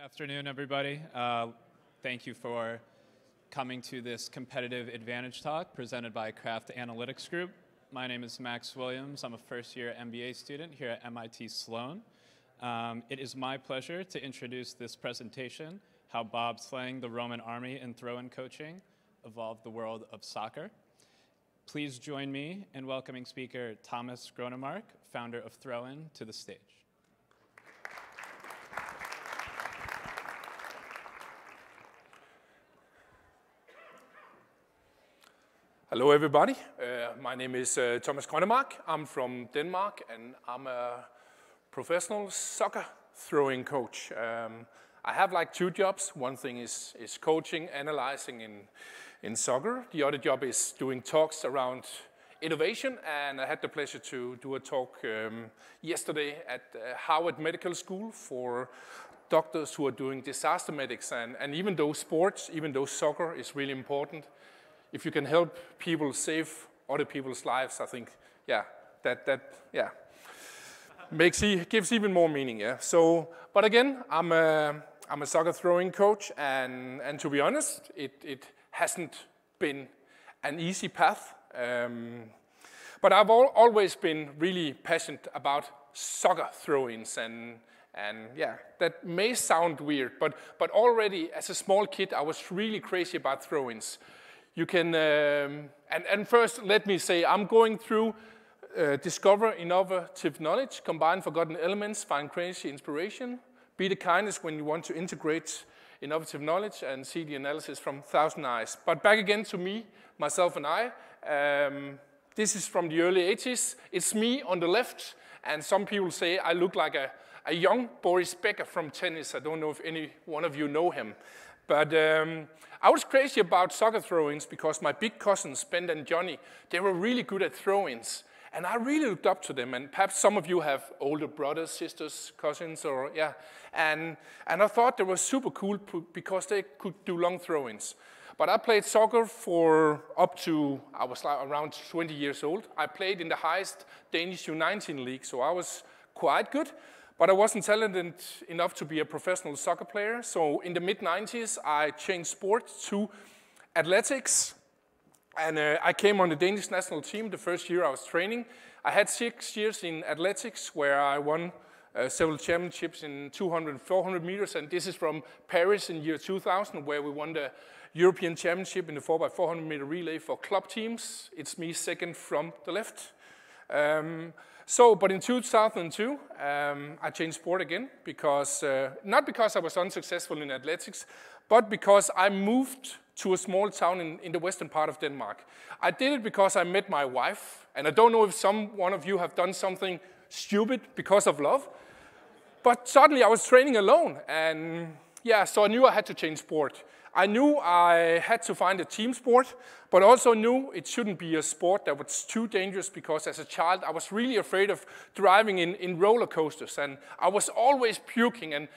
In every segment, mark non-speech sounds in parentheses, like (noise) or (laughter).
Good afternoon, everybody. Uh, thank you for coming to this competitive advantage talk presented by Kraft Analytics Group. My name is Max Williams. I'm a first year MBA student here at MIT Sloan. Um, it is my pleasure to introduce this presentation, How Bobsleighing the Roman Army and Throw-In Coaching Evolved the World of Soccer. Please join me in welcoming speaker Thomas Grønnemark, founder of Throw-In, to the stage. Hello, everybody. Uh, my name is uh, Thomas Grønnemark. I'm from Denmark, and I'm a professional soccer throwing coach. Um, I have like two jobs. One thing is, is coaching, analyzing in, in soccer. The other job is doing talks around innovation, and I had the pleasure to do a talk um, yesterday at uh, Harvard Medical School for doctors who are doing disaster medics. And, and even though sports, even though soccer is really important, if you can help people save other people's lives, I think, yeah, that, that yeah, makes, gives even more meaning, yeah. So, but again, I'm a, I'm a soccer throwing coach, and, and to be honest, it, it hasn't been an easy path. Um, but I've al always been really passionate about soccer throw-ins and, and yeah, that may sound weird, but, but already as a small kid, I was really crazy about throw-ins. You can, um, and, and first let me say, I'm going through uh, discover innovative knowledge, combine forgotten elements, find crazy inspiration, be the kindness when you want to integrate innovative knowledge and see the analysis from thousand eyes. But back again to me, myself and I. Um, this is from the early 80s. It's me on the left, and some people say I look like a, a young Boris Becker from tennis. I don't know if any one of you know him. But um, I was crazy about soccer throw-ins because my big cousins, Ben and Johnny, they were really good at throw-ins. And I really looked up to them. And perhaps some of you have older brothers, sisters, cousins, or yeah. And, and I thought they were super cool because they could do long throw-ins. But I played soccer for up to, I was like around 20 years old. I played in the highest Danish U19 league, so I was quite good. But I wasn't talented enough to be a professional soccer player. So in the mid 90s, I changed sport to athletics. And uh, I came on the Danish national team the first year I was training. I had six years in athletics where I won uh, several championships in 200 and 400 meters. And this is from Paris in the year 2000, where we won the European Championship in the 4x400 meter relay for club teams. It's me second from the left. Um, so, but in 2002, um, I changed sport again because, uh, not because I was unsuccessful in athletics, but because I moved to a small town in, in the western part of Denmark. I did it because I met my wife, and I don't know if some one of you have done something stupid because of love, but suddenly I was training alone, and yeah, so I knew I had to change sport. I knew I had to find a team sport, but also knew it shouldn't be a sport that was too dangerous because as a child I was really afraid of driving in, in roller coasters and I was always puking and,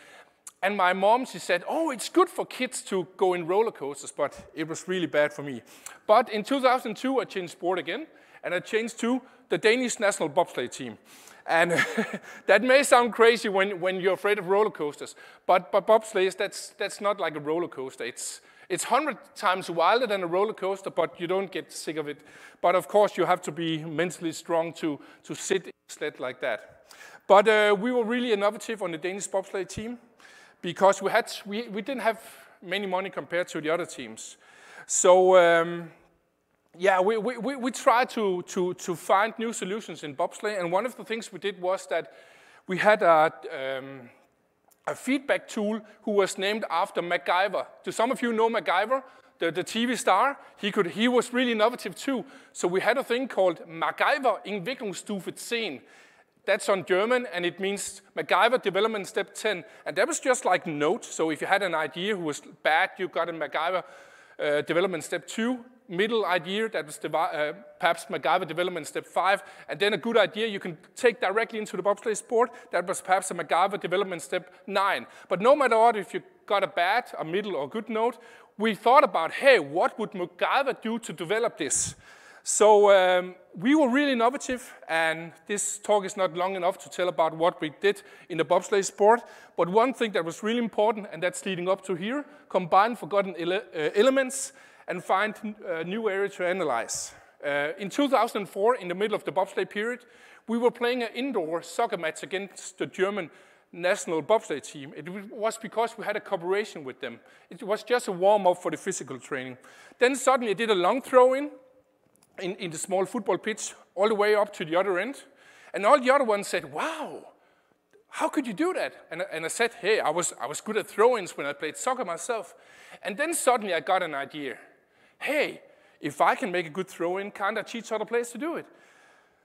and my mom, she said, oh, it's good for kids to go in roller coasters, but it was really bad for me. But in 2002 I changed sport again and I changed to the Danish national bobsleigh team. And (laughs) that may sound crazy when, when you're afraid of roller coasters, but, but bobsleighs, that's, that's not like a roller coaster. It's, it's 100 times wilder than a roller coaster, but you don't get sick of it. But of course, you have to be mentally strong to, to sit in a sled like that. But uh, we were really innovative on the Danish bobsleigh team because we, had, we, we didn't have many money compared to the other teams. So um, yeah, we, we, we tried to, to, to find new solutions in bobsleigh, and one of the things we did was that we had a, um, a feedback tool who was named after MacGyver. Do some of you know MacGyver, the, the TV star? He, could, he was really innovative too. So we had a thing called MacGyver Entwicklungsstufe 10. That's on German, and it means MacGyver Development Step 10. And that was just like Note. So if you had an idea who was bad, you got a MacGyver uh, Development Step 2 middle idea that was uh, perhaps MacGyver development step five, and then a good idea you can take directly into the bobsleigh sport, that was perhaps a MacGyver development step nine. But no matter what, if you got a bad, a middle, or good note, we thought about, hey, what would MacGyver do to develop this? So um, we were really innovative, and this talk is not long enough to tell about what we did in the bobsleigh sport. But one thing that was really important, and that's leading up to here, combine forgotten ele uh, elements and find uh, new areas to analyze. Uh, in 2004, in the middle of the bobsleigh period, we were playing an indoor soccer match against the German national bobsleigh team. It was because we had a cooperation with them. It was just a warm-up for the physical training. Then suddenly I did a long throw-in in, in the small football pitch all the way up to the other end. And all the other ones said, wow, how could you do that? And, and I said, hey, I was, I was good at throw-ins when I played soccer myself. And then suddenly I got an idea. Hey, if I can make a good throw-in, can't I teach other players to do it?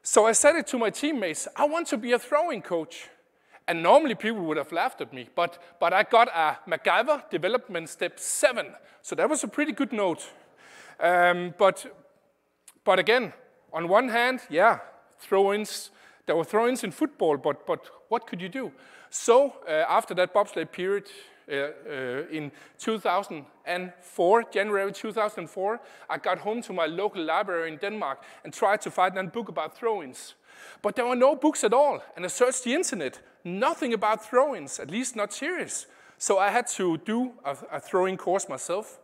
So I said it to my teammates, I want to be a throwing coach. And normally people would have laughed at me, but, but I got a MacGyver development step seven. So that was a pretty good note. Um, but but again, on one hand, yeah, throw-ins, there were throw-ins in football, but, but what could you do? So uh, after that bobsleigh period uh, uh, in 2004, January 2004, I got home to my local library in Denmark and tried to find a book about throw-ins. But there were no books at all, and I searched the internet, nothing about throw-ins, at least not serious. So I had to do a, a throwing course myself.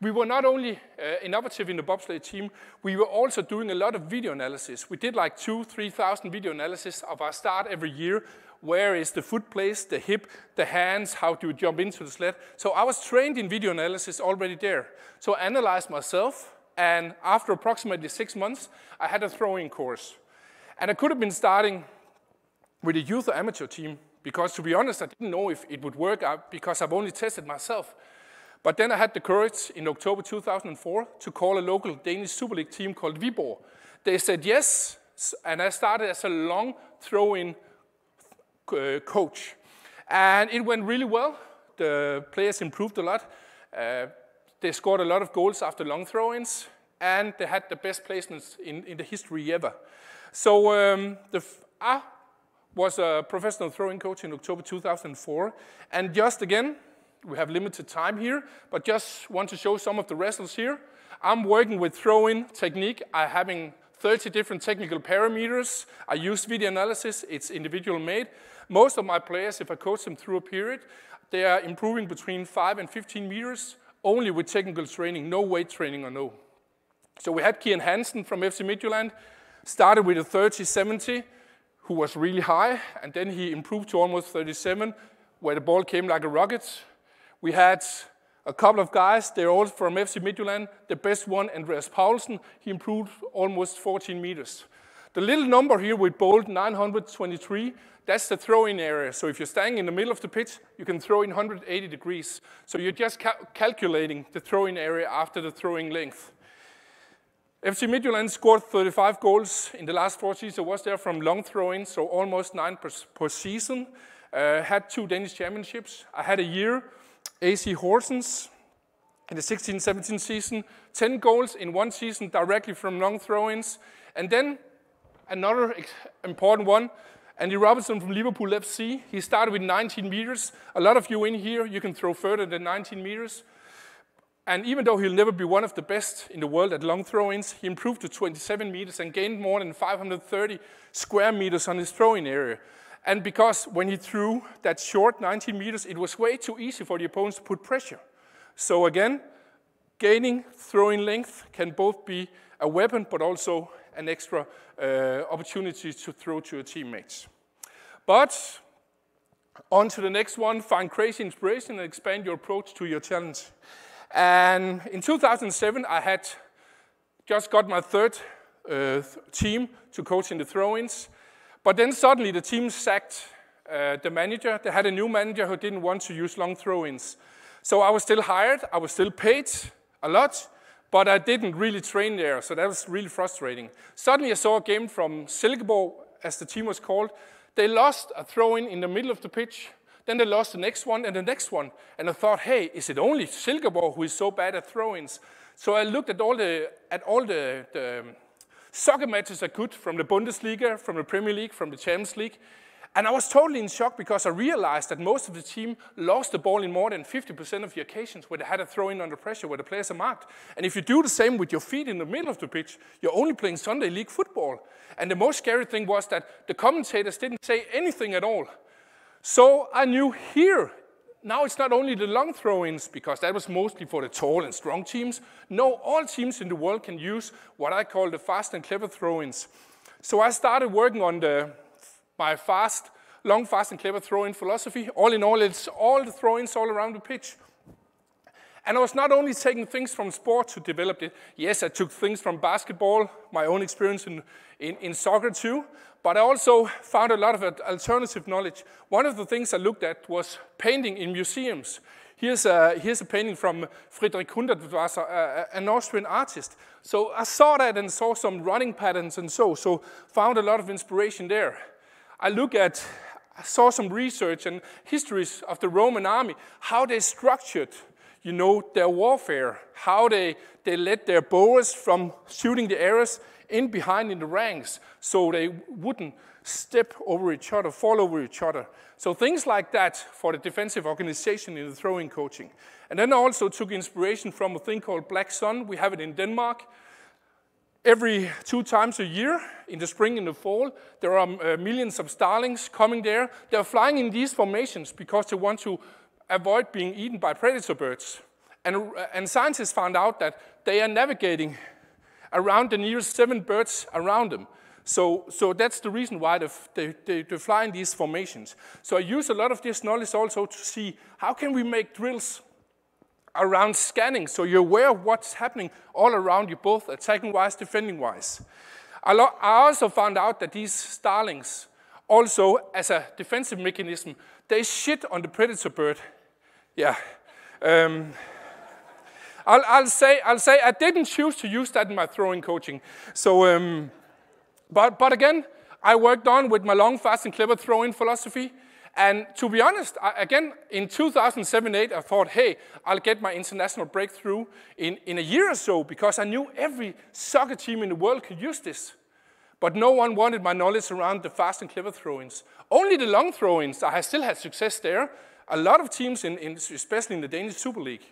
We were not only uh, innovative in the bobsleigh team, we were also doing a lot of video analysis. We did like two, 3,000 video analysis of our start every year. Where is the foot placed, the hip, the hands, how do you jump into the sled? So I was trained in video analysis already there. So I analyzed myself, and after approximately six months, I had a throwing course. And I could have been starting with a youth or amateur team, because to be honest, I didn't know if it would work out because I've only tested myself. But then I had the courage in October 2004 to call a local Danish Super League team called Viborg. They said yes, and I started as a long throw-in uh, coach. And it went really well. The players improved a lot. Uh, they scored a lot of goals after long throw-ins, and they had the best placements in, in the history ever. So um, the, I was a professional throwing coach in October 2004, and just again, we have limited time here, but just want to show some of the results here. I'm working with throw-in technique. I'm having 30 different technical parameters. I use video analysis. It's individual made. Most of my players, if I coach them through a period, they are improving between 5 and 15 meters only with technical training, no weight training or no. So we had Kian Hansen from FC Midtjylland, started with a 30-70, who was really high, and then he improved to almost 37, where the ball came like a rocket. We had a couple of guys, they're all from FC Midtjylland. The best one, Andreas Poulsen, he improved almost 14 meters. The little number here with bold 923, that's the throw-in area. So if you're standing in the middle of the pitch, you can throw in 180 degrees. So you're just ca calculating the throw-in area after the throwing length. FC Midtjylland scored 35 goals in the last four seasons. I was there from long throw-ins, so almost nine per, per season. Uh, had two Danish championships. I had a year AC Horsens in the 16-17 season, 10 goals in one season directly from long throw-ins. And then another important one, Andy Robertson from Liverpool FC. He started with 19 meters. A lot of you in here, you can throw further than 19 meters. And even though he'll never be one of the best in the world at long throw-ins, he improved to 27 meters and gained more than 530 square meters on his throwing area. And because when he threw that short 19 meters, it was way too easy for the opponents to put pressure. So again, gaining throwing length can both be a weapon, but also an extra uh, opportunity to throw to your teammates. But on to the next one, find crazy inspiration and expand your approach to your challenge. And in 2007, I had just got my third uh, team to coach in the throw-ins. But then suddenly the team sacked uh, the manager. They had a new manager who didn't want to use long throw-ins. So I was still hired, I was still paid a lot, but I didn't really train there, so that was really frustrating. Suddenly I saw a game from Silkeborg, as the team was called. They lost a throw-in in the middle of the pitch, then they lost the next one and the next one. And I thought, hey, is it only Silkeborg who is so bad at throw-ins? So I looked at all the, at all the, the Soccer matches are good from the Bundesliga, from the Premier League, from the Champions League. And I was totally in shock because I realized that most of the team lost the ball in more than 50% of the occasions where they had a throw in under pressure, where the players are marked. And if you do the same with your feet in the middle of the pitch, you're only playing Sunday league football. And the most scary thing was that the commentators didn't say anything at all. So I knew here, now it's not only the long throw ins, because that was mostly for the tall and strong teams. No, all teams in the world can use what I call the fast and clever throw ins. So I started working on the my fast, long, fast, and clever throw-in philosophy. All in all, it's all the throw-ins all around the pitch. And I was not only taking things from sport to develop it. Yes, I took things from basketball, my own experience in, in, in soccer too, but I also found a lot of alternative knowledge. One of the things I looked at was painting in museums. Here's a, here's a painting from Friedrich Hundert, was an Austrian artist. So I saw that and saw some running patterns and so, so found a lot of inspiration there. I look at, I saw some research and histories of the Roman army, how they structured, you know, their warfare, how they, they led their bows from shooting the arrows in behind in the ranks so they wouldn't step over each other, fall over each other. So things like that for the defensive organization in the throwing coaching. And then I also took inspiration from a thing called Black Sun. We have it in Denmark every two times a year, in the spring and the fall, there are uh, millions of starlings coming there. They're flying in these formations because they want to avoid being eaten by predator birds. And, uh, and scientists found out that they are navigating around the nearest seven birds around them. So, so that's the reason why they, they, they, they fly in these formations. So I use a lot of this knowledge also to see how can we make drills around scanning, so you're aware of what's happening all around you, both attacking-wise, defending-wise. I I also found out that these starlings, also as a defensive mechanism, they shit on the predator bird. Yeah. Um, I'll, I'll, say, I'll say I didn't choose to use that in my throwing coaching. So, um, but, but again, I worked on with my long, fast, and clever throwing philosophy. And to be honest, I, again, in 2007-8, I thought, hey, I'll get my international breakthrough in, in a year or so because I knew every soccer team in the world could use this. But no one wanted my knowledge around the fast and clever throw-ins. Only the long throw-ins, I still had success there. A lot of teams, in, in, especially in the Danish Super League.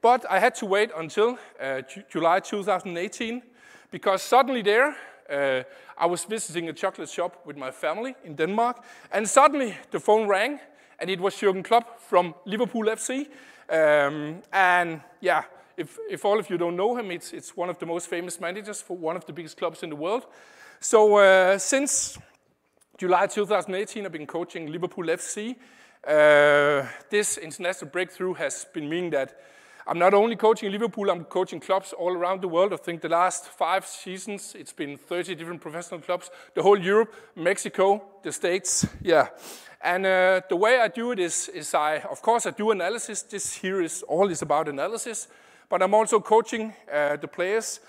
But I had to wait until uh, July 2018 because suddenly there, uh, I was visiting a chocolate shop with my family in Denmark, and suddenly the phone rang, and it was Jurgen Klopp from Liverpool FC. Um, and yeah, if, if all of you don't know him, it's, it's one of the most famous managers for one of the biggest clubs in the world. So uh, since July 2018, I've been coaching Liverpool FC. Uh, this international breakthrough has been meaning that I'm not only coaching Liverpool, I'm coaching clubs all around the world. I think the last five seasons, it's been 30 different professional clubs, the whole Europe, Mexico, the States, yeah. And uh, the way I do it is, is I, of course, I do analysis. This here is all is about analysis, but I'm also coaching uh, the players.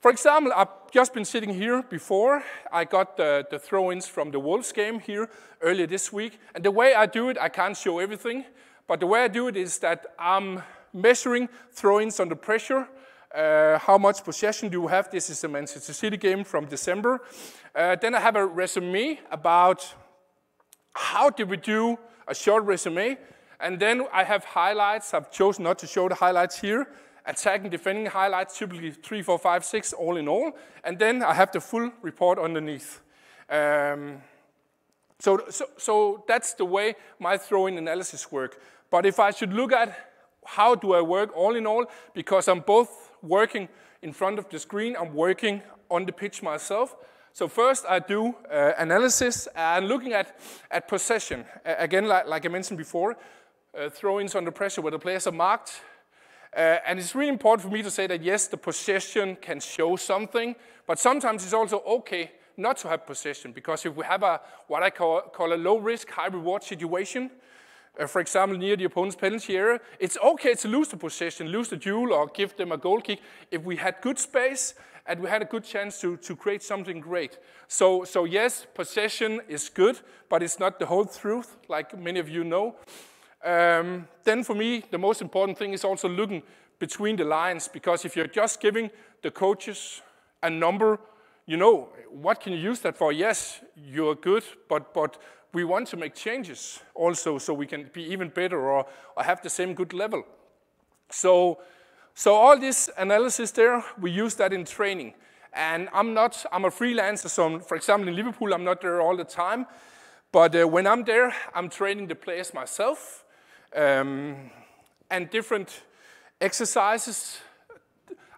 For example, I've just been sitting here before. I got the, the throw-ins from the Wolves game here earlier this week. And the way I do it, I can't show everything, but the way I do it is that I'm measuring throw-ins under pressure. Uh, how much possession do you have? This is a Manchester City game from December. Uh, then I have a resume about how did we do a short resume. And then I have highlights. I've chosen not to show the highlights here. Attacking, defending highlights, typically three, four, five, six, all in all. And then I have the full report underneath. Um, so, so, so that's the way my throwing analysis work. But if I should look at how do I work all in all? Because I'm both working in front of the screen, I'm working on the pitch myself. So first I do uh, analysis and looking at, at possession. Uh, again, like, like, I mentioned before, uh, throw-ins under pressure where the players are marked. Uh, and it's really important for me to say that yes, the possession can show something, but sometimes it's also okay not to have possession because if we have a what I call, call a low risk, high reward situation, uh, for example, near the opponent's penalty area, it's okay to lose the possession, lose the duel, or give them a goal kick if we had good space and we had a good chance to, to create something great. So, so yes, possession is good, but it's not the whole truth, like many of you know. Um, then for me, the most important thing is also looking between the lines, because if you're just giving the coaches a number, you know, what can you use that for? Yes, you're good, but, but we want to make changes also so we can be even better or, or have the same good level. So, so all this analysis there, we use that in training. And I'm not, I'm a freelancer, so for example in Liverpool, I'm not there all the time. But uh, when I'm there, I'm training the players myself. Um, and different exercises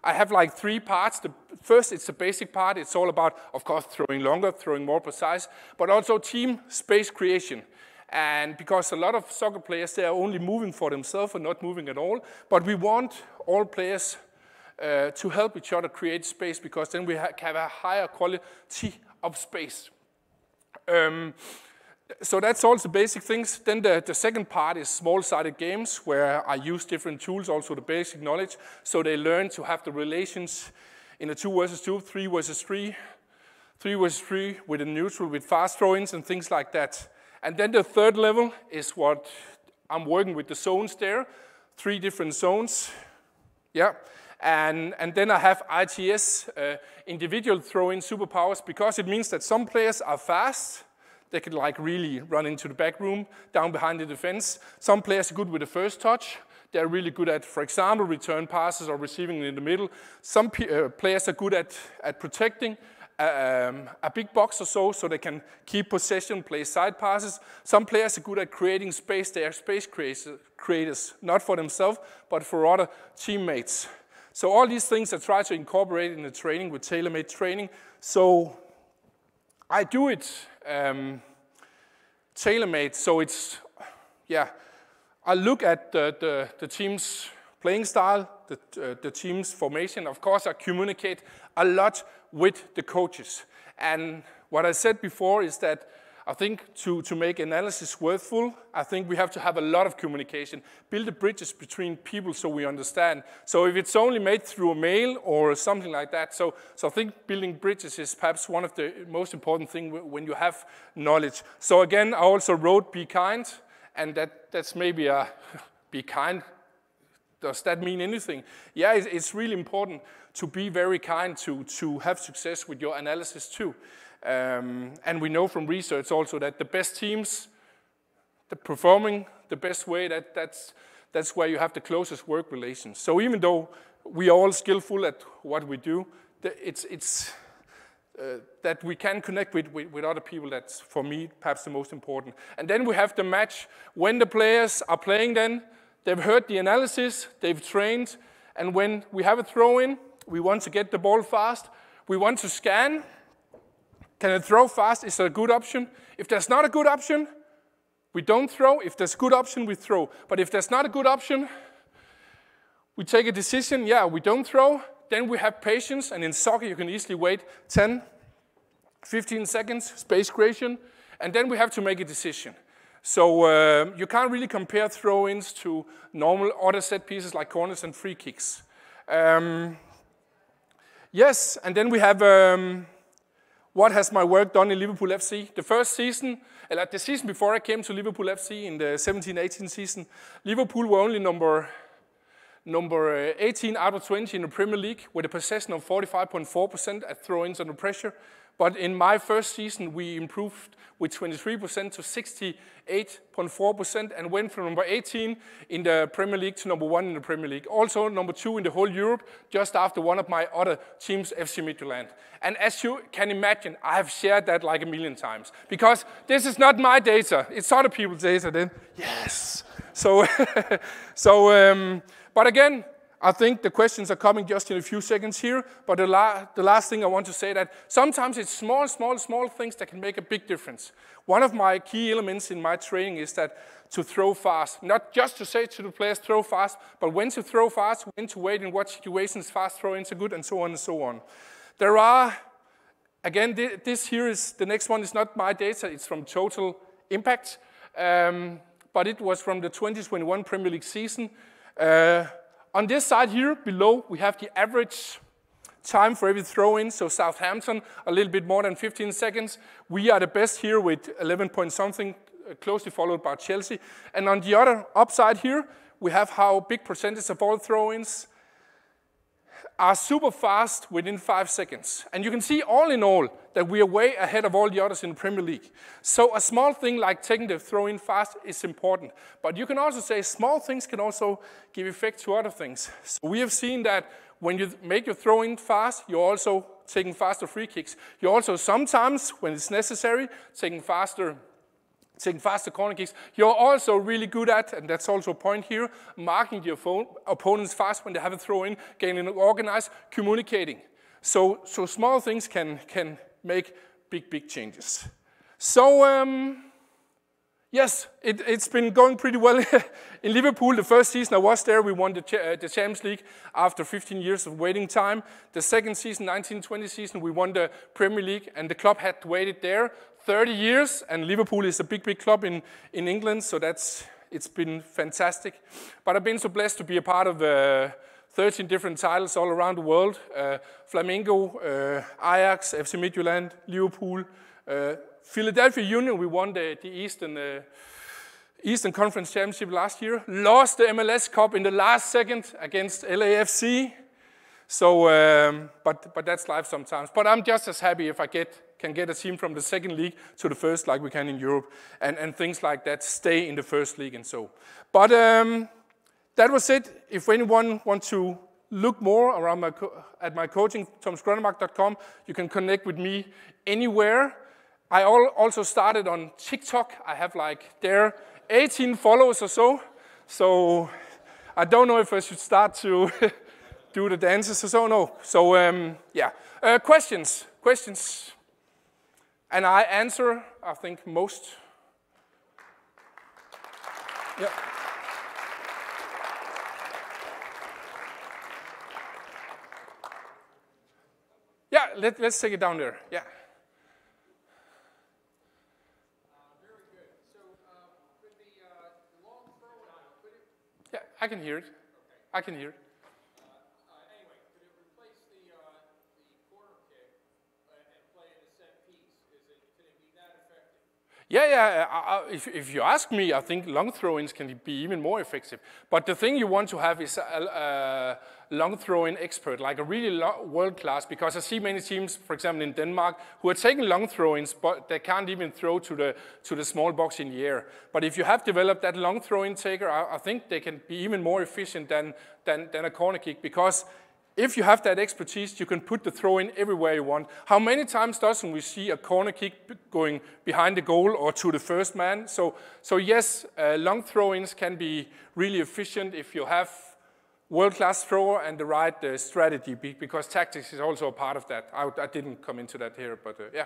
I have like three parts. The first, it's the basic part. It's all about, of course, throwing longer, throwing more precise, but also team space creation. And because a lot of soccer players, they are only moving for themselves and not moving at all. But we want all players uh, to help each other create space because then we have a higher quality of space. Um, so that's all the basic things. Then the, the second part is small-sided games where I use different tools, also the basic knowledge, so they learn to have the relations in a two versus two, three versus three, three versus three with a neutral, with fast throw-ins and things like that. And then the third level is what I'm working with the zones there, three different zones. Yeah. And, and then I have ITS, uh, individual throw-in superpowers, because it means that some players are fast, they could like really run into the back room, down behind the defense. Some players are good with the first touch. They're really good at, for example, return passes or receiving in the middle. Some uh, players are good at, at protecting um, a big box or so, so they can keep possession, play side passes. Some players are good at creating space. They are space creators, not for themselves, but for other teammates. So all these things I try to incorporate in the training with tailor-made training. So I do it um, tailor-made. So it's, yeah, I look at the, the, the team's playing style, the, uh, the team's formation. Of course, I communicate a lot with the coaches. And what I said before is that I think to, to make analysis worthful, I think we have to have a lot of communication, build the bridges between people so we understand. So if it's only made through a mail or something like that, so, so I think building bridges is perhaps one of the most important things when you have knowledge. So again, I also wrote be kind, and that, that's maybe a (laughs) be kind. Does that mean anything? Yeah, it's really important to be very kind to, to have success with your analysis too. Um, and we know from research also that the best teams, the performing the best way, that, that's, that's where you have the closest work relations. So even though we are all skillful at what we do, it's, it's uh, that we can connect with, with, with, other people that's, for me, perhaps the most important. And then we have the match. When the players are playing then, they've heard the analysis, they've trained, and when we have a throw-in, we want to get the ball fast, we want to scan, can it throw fast? Is that a good option? If there's not a good option, we don't throw. If there's a good option, we throw. But if there's not a good option, we take a decision, yeah, we don't throw. Then we have patience, and in soccer you can easily wait 10, 15 seconds, space creation, and then we have to make a decision. So uh, you can't really compare throw-ins to normal other set pieces like corners and free kicks. Um, yes, and then we have um, what has my work done in Liverpool FC? The first season, the season before I came to Liverpool FC in the 17-18 season, Liverpool were only number number uh, 18 out of 20 in the Premier League with a possession of 45.4% at throw-ins under pressure. But in my first season, we improved with 23% to 68.4% and went from number 18 in the Premier League to number one in the Premier League. Also number two in the whole Europe, just after one of my other teams, FC Midtjylland. And as you can imagine, I have shared that like a million times because this is not my data; it's other people's data. Then yes. So, (laughs) so, um, but again, I think the questions are coming just in a few seconds here, but the, la the, last thing I want to say that sometimes it's small, small, small things that can make a big difference. One of my key elements in my training is that to throw fast, not just to say to the players throw fast, but when to throw fast, when to wait, in what situations fast throw-ins are good, and so on and so on. There are, again, this here is, the next one is not my data, it's from Total Impact, um, but it was from the 2021 Premier League season. Uh, on this side here below, we have the average time for every throw in. So Southampton, a little bit more than 15 seconds. We are the best here with 11 point something, uh, closely followed by Chelsea. And on the other upside here, we have how big percentage of all throw ins are super fast within five seconds. And you can see all in all that we are way ahead of all the others in the Premier League. So a small thing like taking the throw in fast is important. But you can also say small things can also give effect to other things. So we have seen that when you make your throw in fast, you're also taking faster free kicks. You're also sometimes, when it's necessary, taking faster taking faster corner kicks. You're also really good at, and that's also a point here, marking your opponents fast when they have a throw in, getting organized, communicating. So, so small things can, can make big, big changes. So, um, yes, it, has been going pretty well (laughs) in Liverpool. The first season I was there, we won the, uh, the Champions League after 15 years of waiting time. The second season, 1920 season, we won the Premier League, and the club had waited there 30 years, and Liverpool is a big, big club in, in England, so that's, it's been fantastic. But I've been so blessed to be a part of uh, 13 different titles all around the world. Uh, Flamengo, uh, Ajax, FC Midtjylland, Liverpool, uh, Philadelphia Union, we won the, the Eastern, uh, Eastern Conference Championship last year. Lost the MLS Cup in the last second against LAFC. So, um, but, but that's life sometimes. But I'm just as happy if I get can get a team from the second league to the first like we can in Europe, and, and things like that stay in the first league and so. But um, that was it. If anyone wants to look more around my at my coaching, thomasgrønnemark.com, you can connect with me anywhere. I also started on TikTok. I have like there 18 followers or so. So I don't know if I should start to (laughs) do the dances or so. No. So um, yeah. Uh, questions? Questions? And I answer, I think, most. Yeah. Yeah, let, let's take it down there. Yeah. Yeah, I can hear it. I can hear it. Yeah, yeah. I, I, if, if you ask me, I think long throw-ins can be even more effective. But the thing you want to have is a, a long throw-in expert, like a really world-class, because I see many teams, for example, in Denmark, who are taking long throw-ins, but they can't even throw to the, to the small box in the air. But if you have developed that long throw-in taker, I, I think they can be even more efficient than, than, than a corner kick, because if you have that expertise, you can put the throw in everywhere you want. How many times doesn't we see a corner kick going behind the goal or to the first man? So, so yes, uh, long throw-ins can be really efficient if you have world-class thrower and the right uh, strategy, because tactics is also a part of that. I, I didn't come into that here, but uh, yeah.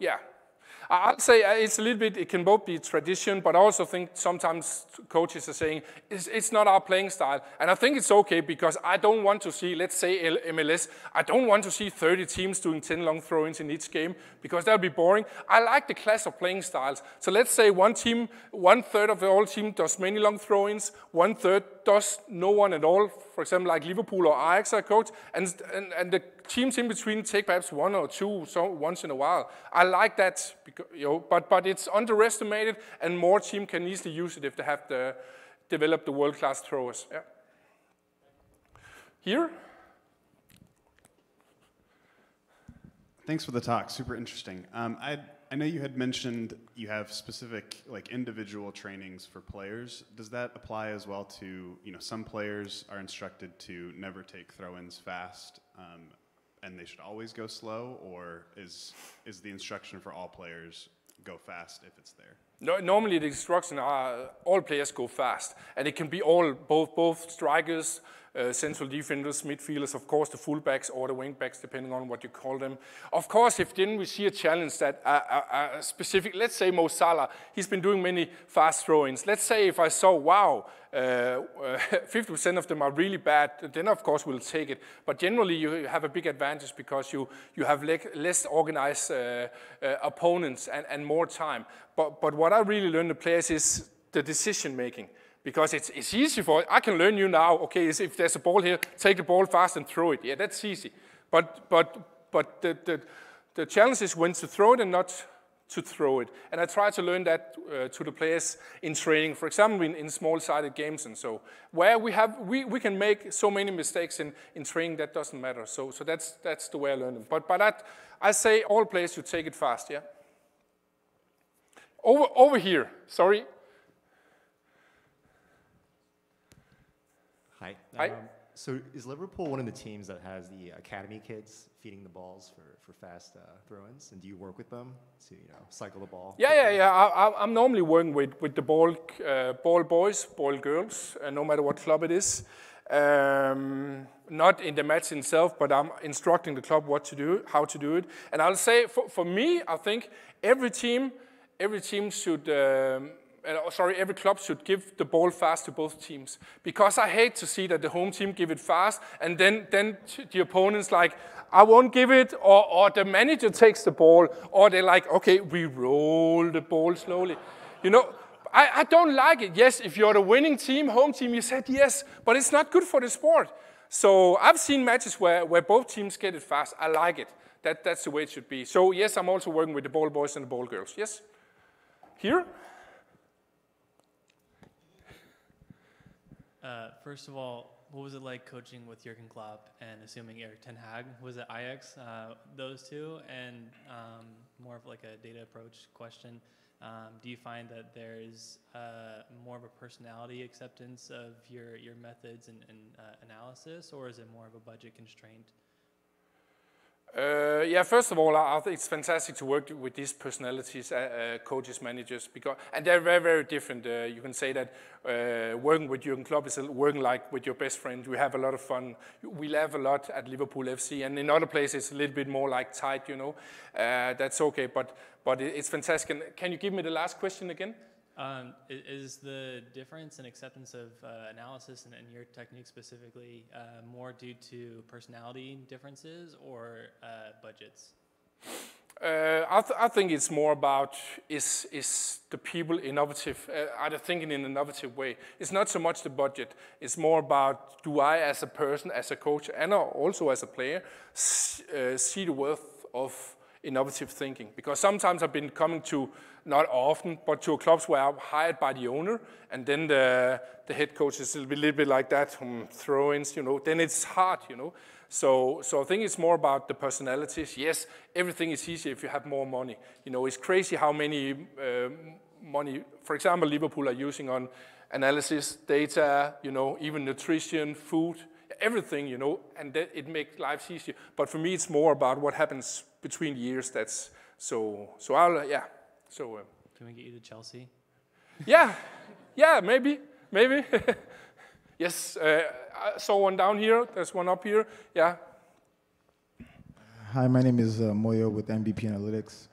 Yeah. I'd say uh, it's a little bit, it can both be tradition, but I also think sometimes coaches are saying it's, it's, not our playing style. And I think it's okay because I don't want to see, let's say MLS, I don't want to see 30 teams doing 10 long throw-ins in each game because that would be boring. I like the class of playing styles. So let's say one team, one third of the whole team does many long throw-ins, one third does no one at all, for example, like Liverpool or Ajax are coach, and, and, and the teams in between take perhaps one or two so once in a while. I like that, because, you know, but, but it's underestimated, and more team can easily use it if they have the, developed the world-class throwers. Yeah. Here. Thanks for the talk. Super interesting. Um, I I know you had mentioned you have specific like individual trainings for players. Does that apply as well to you know some players are instructed to never take throw-ins fast um, and they should always go slow, or is is the instruction for all players go fast if it's there? No, normally the instruction are all players go fast, and it can be all both both strikers, uh, central defenders, midfielders, of course the fullbacks or the wingbacks, depending on what you call them. Of course, if then we see a challenge that uh, uh, specific, let's say Mo Salah, he's been doing many fast throw-ins. Let's say if I saw, wow, 50% uh, (laughs) of them are really bad, then of course we'll take it. But generally you have a big advantage because you, you have le less organized uh, uh, opponents and, and more time. But, but what I really learned the players is the decision making because it's, it's easy for, I can learn you now, okay, if there's a ball here, take the ball fast and throw it. Yeah, that's easy. But, but, but the, the, the challenge is when to throw it and not to throw it. And I try to learn that uh, to the players in training, for example, in, in small-sided games and so, where we, have, we, we can make so many mistakes in, in training that doesn't matter. So, so that's, that's the way I learn them. But by that, I say all players should take it fast, yeah? Over, over here, sorry. Hi. Hi. Um, so is Liverpool one of the teams that has the academy kids feeding the balls for, for fast uh, throw-ins? And do you work with them to you know cycle the ball? Yeah, yeah, yeah. I, I'm normally working with, with the ball, uh, ball boys, ball girls, uh, no matter what club it is. Um, not in the match itself, but I'm instructing the club what to do, how to do it. And I'll say, for, for me, I think every team, every team should um, uh, sorry, every club should give the ball fast to both teams. Because I hate to see that the home team give it fast and then, then the opponent's like, I won't give it, or, or the manager takes the ball, or they're like, okay, we roll the ball slowly. You know, I, I don't like it. Yes, if you're the winning team, home team, you said yes, but it's not good for the sport. So I've seen matches where, where both teams get it fast. I like it. That, that's the way it should be. So yes, I'm also working with the ball boys and the ball girls. Yes? Here? Uh, first of all, what was it like coaching with Jurgen Klopp and assuming Erik Ten Hag? Was it Ajax, uh, those two? And um, more of like a data approach question. Um, do you find that there's uh, more of a personality acceptance of your, your methods and, and uh, analysis, or is it more of a budget constraint? Uh, yeah, first of all, I, think it's fantastic to work with these personalities, uh, uh, coaches, managers, because and they're very, very different. Uh, you can say that uh, working with Jurgen Klopp is working like with your best friend. We have a lot of fun. We laugh a lot at Liverpool FC, and in other places it's a little bit more like tight. You know, uh, that's okay, but but it's fantastic. Can you give me the last question again? Um, is the difference in acceptance of uh, analysis and, and, your technique specifically uh, more due to personality differences or uh, budgets? Uh, I, th I, think it's more about is, is the people innovative, uh, are they thinking in an innovative way? It's not so much the budget. It's more about do I, as a person, as a coach, and also as a player, uh, see the worth of innovative thinking. Because sometimes I've been coming to, not often, but to clubs where I'm hired by the owner, and then the, the head coach is a little bit like that, um, throw-ins, you know, then it's hard, you know. So, so I think it's more about the personalities. Yes, everything is easier if you have more money. You know, it's crazy how many uh, money, for example, Liverpool are using on analysis, data, you know, even nutrition, food, everything, you know, and that it makes life easier. But for me, it's more about what happens between years. That's so. So I'll yeah. So. Uh, Can we get you to Chelsea? Yeah, yeah, maybe, maybe. (laughs) yes, uh, I saw one down here. There's one up here. Yeah. Hi, my name is uh, Moyo with MVP Analytics.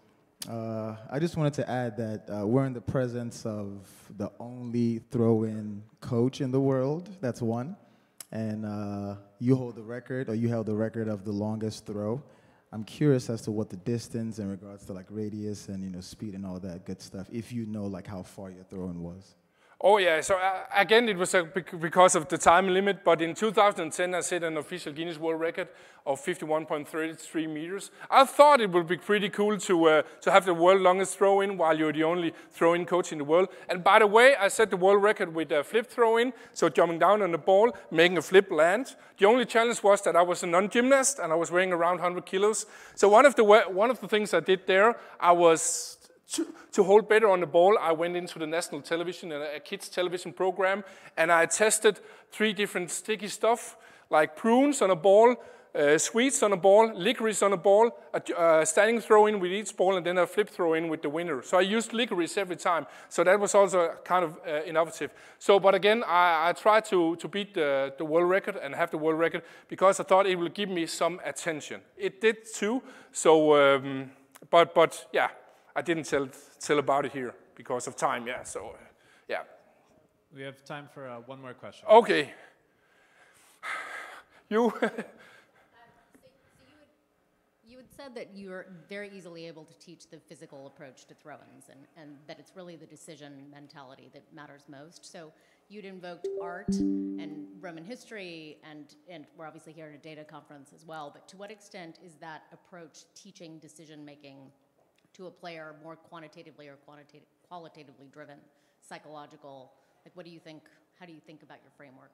Uh, I just wanted to add that uh, we're in the presence of the only throw-in coach in the world. That's one and uh, you hold the record, or you held the record of the longest throw. I'm curious as to what the distance in regards to like radius and you know speed and all that good stuff. If you know like how far your throwing was. Oh yeah, so uh, again it was uh, because of the time limit, but in 2010 I set an official Guinness World Record of 51.33 meters. I thought it would be pretty cool to, uh, to have the world longest throw-in while you're the only throw-in coach in the world. And by the way, I set the world record with a flip throw-in, so jumping down on the ball, making a flip land. The only challenge was that I was a non-gymnast and I was weighing around 100 kilos. So one of the, one of the things I did there, I was to, to, hold better on the ball, I went into the national television, a, a kids television program, and I tested three different sticky stuff, like prunes on a ball, uh, sweets on a ball, licorice on a ball, a uh, standing throw in with each ball, and then a flip throw in with the winner. So I used licorice every time. So that was also kind of uh, innovative. So, but again, I, I tried to, to beat the, the world record and have the world record because I thought it would give me some attention. It did too. So, um, but, but yeah, I didn't tell, tell about it here because of time, yeah, so, uh, yeah. We have time for uh, one more question. Okay. You? (laughs) You had said that you're very easily able to teach the physical approach to throw-ins and, and that it's really the decision mentality that matters most. So you'd invoked art and Roman history and, and we're obviously here at a data conference as well, but to what extent is that approach teaching decision making to a player more quantitatively or quantitative, qualitatively driven, psychological? Like, what do you think? How do you think about your framework?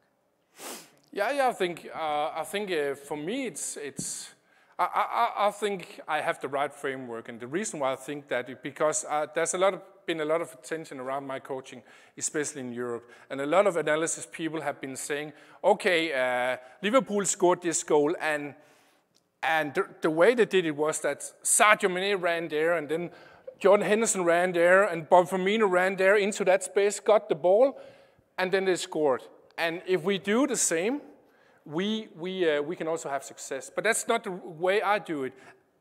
Yeah, yeah. I think uh, I think uh, for me it's it's. I, I, I think I have the right framework, and the reason why I think that is because uh, there's a lot of, been a lot of attention around my coaching, especially in Europe, and a lot of analysis people have been saying, okay, uh, Liverpool scored this goal, and and the, the, way they did it was that Sadio Mane ran there, and then Jordan Henderson ran there, and Bob Firmino ran there into that space, got the ball, and then they scored. And if we do the same, we, we, uh, we can also have success. But that's not the way I do it.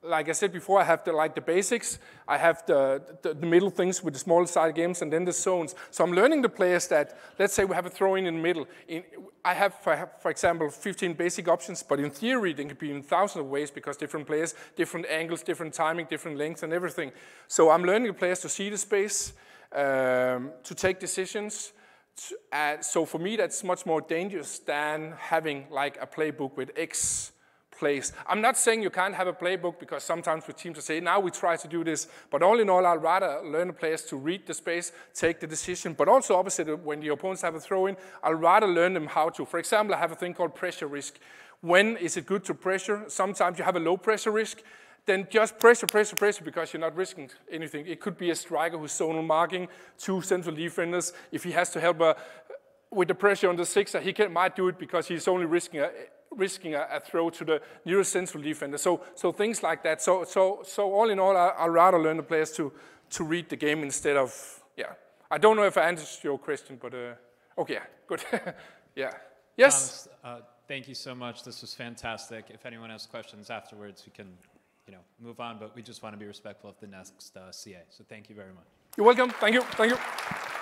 Like I said before, I have the, like the basics. I have the, the, the middle things with the small side games and then the zones. So I'm learning the players that, let's say we have a throw in in the middle. In, I have, for, for example, 15 basic options, but in theory, they can be in thousands of ways because different players, different angles, different timing, different lengths and everything. So I'm learning the players to see the space, um, to take decisions, uh, so for me, that's much more dangerous than having like a playbook with X plays. I'm not saying you can't have a playbook because sometimes with teams to say, now we try to do this. But all in all, I'd rather learn the players to read the space, take the decision. But also opposite, when the opponents have a throw in, I'd rather learn them how to. For example, I have a thing called pressure risk. When is it good to pressure? Sometimes you have a low pressure risk then just pressure, pressure, pressure because you're not risking anything. It could be a striker who's zonal marking two central defenders. If he has to help a, uh, with the pressure on the sixer, he can, might do it because he's only risking a, risking a, a throw to the nearest central defender. So, so things like that. So, so, so all in all, I, I'd rather learn the players to, to read the game instead of, yeah. I don't know if I answered your question, but uh, okay, good. (laughs) yeah. Yes? Thomas, uh, thank you so much. This was fantastic. If anyone has questions afterwards, we can you know, move on, but we just want to be respectful of the next uh, CA. So thank you very much. You're welcome. Thank you. Thank you.